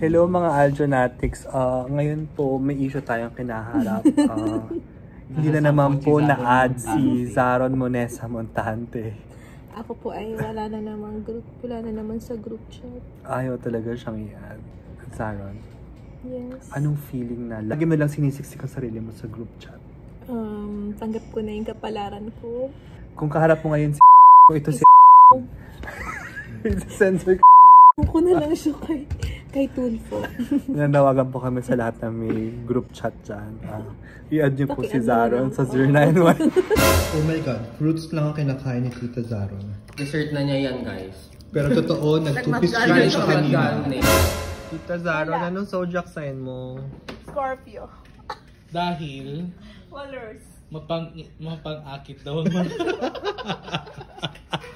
Hello mga Aljonatics. Ah, ngayon po may issue tayong kinaharap. Ah, hindi na naman po na-add si Zaron Monesa Montante. Ako po ay wala na namang group, wala na naman sa group chat. Ayaw talaga siyang i-add. Zaron, Yes. anong feeling na lagi mo lang sinisiksik ang sarili mo sa group chat? Um, tanggap ko na yung kapalaran ko. Kung kaharap mo ngayon si ito si Sensor ko na lang siya kay, kay Tulfo. Nanawagan po kami sa lahat na may group chat dyan. Ah, i-add niyo po si Zaron sa po. 091. Oh my God, fruits lang ang kinakain ni Tita Zaron. Dessert na niya yan, guys. Pero totoo, nagtupis siya siya kanina. Tita Zaron, anong zodiac sign mo? Scorpio. Dahil Walrus. mapang mapang-akit daw.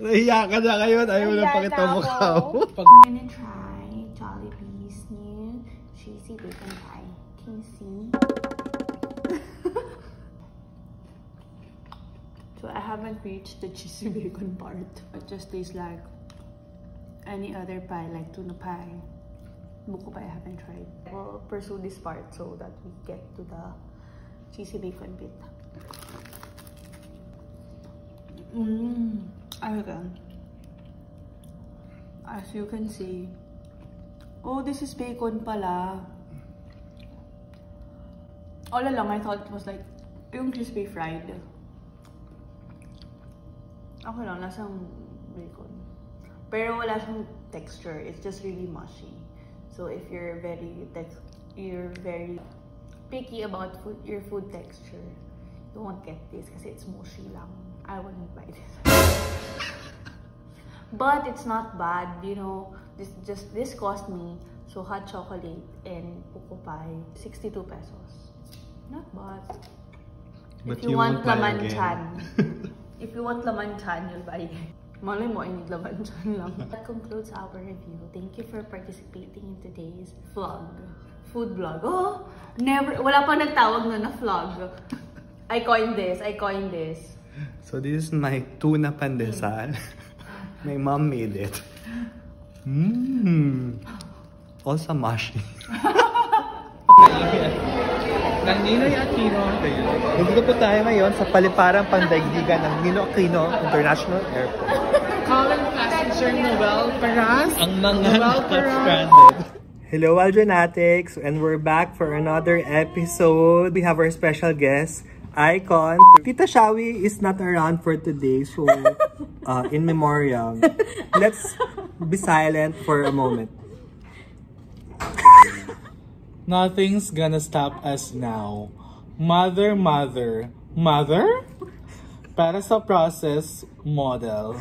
Nahiya ka na ngayon. Ayaw mo na pakita mo ka. Pag I'm gonna try Jollibee's new cheesy bacon pie. Can you see? so I haven't reached the cheesy bacon part. It just tastes like any other pie, like tuna pie. Buko pie I haven't tried. We'll pursue this part so that we get to the cheesy bacon bit. Mmm, again. As you can see, oh, this is bacon pala. All along, I thought it was like yung crispy fried. Okay lang, lasang bacon. Pero wala siyang texture. It's just really mushy. So if you're very tex you're very picky about food, your food texture, won't get this kasi it's mushy lang. I wouldn't buy this. But it's not bad, you know. This just this cost me so hot chocolate and buko pie, 62 pesos. Not bad. But if you, you want laman chan, if you want laman chan, you'll buy it. Malay mo, I need laman chan lang. That concludes our review. Thank you for participating in today's vlog. Food vlog. Oh, never, wala pa nagtawag na na vlog. I coined this, I coined this. So this is my tuna pandesal. my mom made it. Mmm. Also mushy. ng Ninoy Aquino. Nandito po tayo ngayon sa paliparang pandaigdigan ng Nino Aquino International Airport. Colin passenger Noel Paras. Ang mga stranded. Hello, Aldronatics, and we're back for another episode. We have our special guest, Icon. Tita Shawi is not around for today, so uh, in memoriam, let's be silent for a moment. Nothing's gonna stop us now. Mother, mother, mother? Para sa process model.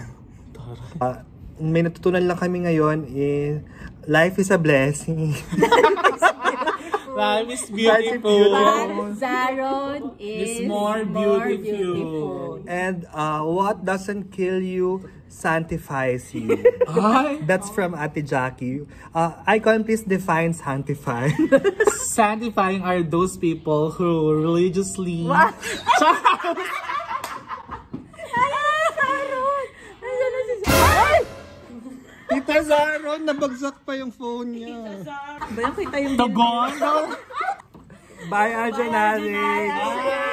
Uh, may natutunan lang kami ngayon is life is a blessing. Life is beautiful. Zaron is, Is more beautiful. and uh, what doesn't kill you sanctifies you. That's from Ate Jackie. Uh, Icon, please define sanctify. sanctifying are those people who religiously Tita Zaron, nabagsak pa yung phone niya. Ba yung kita yung tugon. Bye, Arjanatic!